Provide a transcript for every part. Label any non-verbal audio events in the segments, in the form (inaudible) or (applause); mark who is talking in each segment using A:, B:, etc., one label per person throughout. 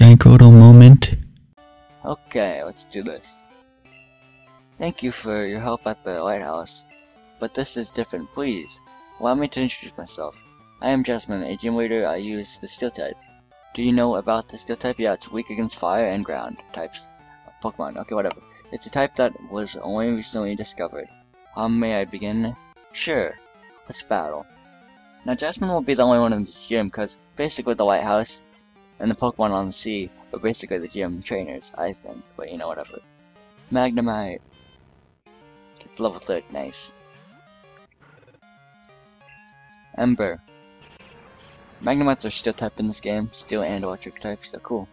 A: GiantGrotle moment.
B: Okay, let's do this. Thank you for your help at the lighthouse, but this is different, please. Allow me to introduce myself. I am Jasmine, a gym leader. I use the steel type. Do you know about the steel type? Yeah, it's weak against fire and ground types. Pokemon, okay, whatever. It's a type that was only recently discovered. How may I begin? Sure, let's battle. Now, Jasmine will be the only one in this gym, because basically the lighthouse and the Pokemon on the sea are basically the gym trainers, I think, but you know, whatever. Magnemite. It's level 30, nice. Ember. Magnemites are steel type in this game, steel and electric types, so cool.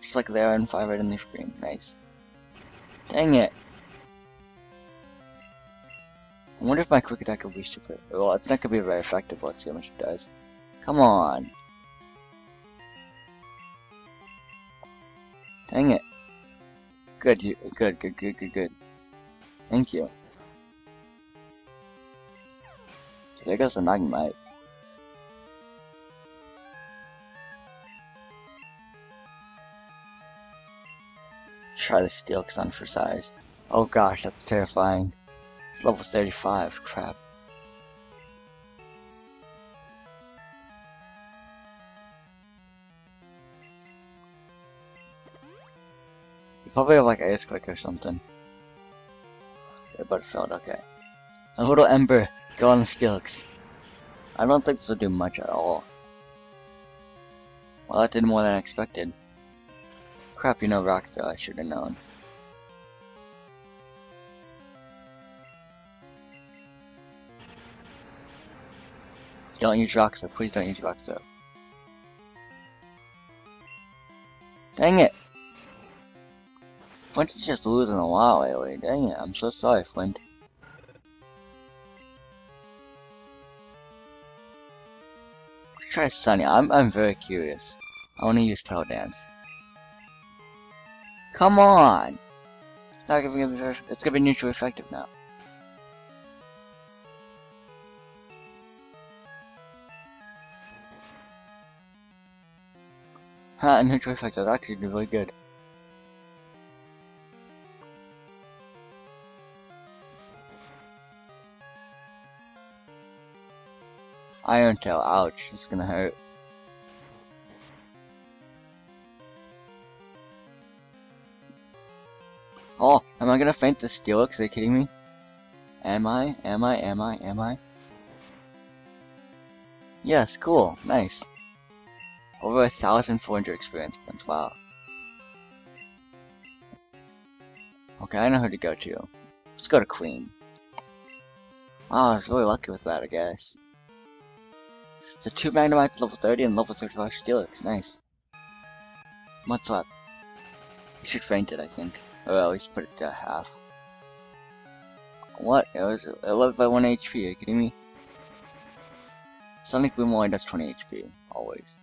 B: Just like they are in Fire Red and Leaf Green, nice. Dang it! I wonder if my quick attack will be super. Well, it's not gonna be very effective, let's see how much it does. Come on! Dang it. Good, good, good, good, good, good. Thank you. So there goes the Magnemite. Try the Steelix on for size. Oh gosh, that's terrifying. It's level 35, crap. You probably have like Ice Click or something. Yeah, but it failed, okay. A little Ember, go on Steelix. I don't think this will do much at all. Well, that did more than I expected. Crap, you know Rocks though, I should have known. Don't use Roxo, please don't use Roxo. Dang it! Flint is just losing a lot lately. Dang it, I'm so sorry, Flint. Let's try Sunny. I'm I'm very curious. I want to use Tail Dance. Come on! It's not gonna be it's gonna be neutral effective now. Ha, neutral effective actually really good. Iron Tail, ouch, this is gonna hurt. Oh, am I gonna faint the Steelix? Are you kidding me? Am I? Am I? Am I? Am I? Yes, cool, nice. Over a thousand four hundred experience points, wow. Okay, I know who to go to. Let's go to Queen. Wow, I was really lucky with that, I guess. So two Magnemites level 30 and level 35 Steelix, nice. What's left? You should faint it, I think. Or at least put it to half. What? It was 11 by 1 HP, are you kidding me? Sonic Boom only does 20 HP, always.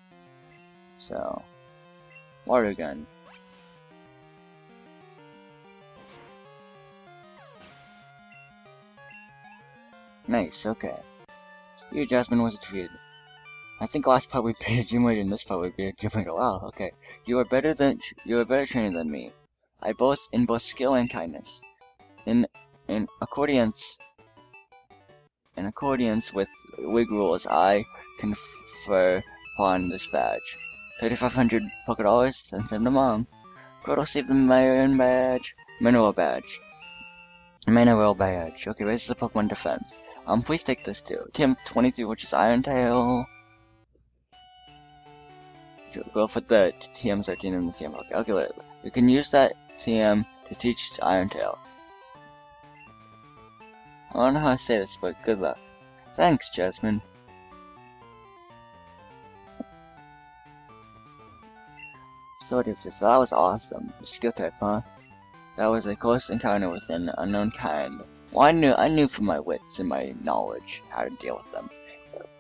B: So, water gun. Nice, okay. Speed Jasmine was defeated. I think last part we (laughs) paid a gym leader and this part we paid a gym leader. Wow, okay. You are better than you are a better trainer than me. I boast in both skill and kindness. In in accordance in accordance with league rules, I confer upon this badge. 3,500 pocket Dollars, send them to mom. Go to see the Iron Badge. Mineral Badge. Mineral Badge. Okay, raises the Pokemon defense. Um, please take this too. TM23, which is Iron Tail. Go for the TM13 and the TM. Okay. You can use that TM to teach Iron Tail. I don't know how to say this, but good luck. Thanks, Jasmine. So that was awesome. Steel type, huh? That was a close encounter with an unknown kind. Well, I knew, I knew from my wits and my knowledge how to deal with them.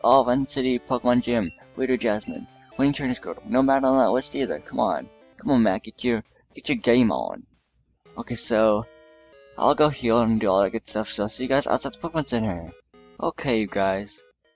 B: Oh, Vent City Pokemon Gym, Leader Jasmine. Winning turn is good. No matter on that list either. Come on. Come on, Matt. Get your, get your game on. Okay, so, I'll go heal and do all that good stuff. So, I'll see you guys outside the Pokemon Center. Okay, you guys.